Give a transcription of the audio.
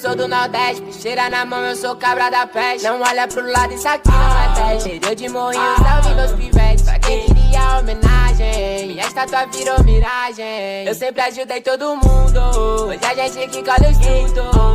Sou do Nordeste, cheira na mão, eu sou cabra da peste. Não olha pro lado, isso aqui não é teste. Cheirou de morrinho, salve meus é pivetes. Pra quem queria homenagem, minha estátua virou miragem. Eu sempre ajudei todo mundo, hoje a gente que colhe os frutos.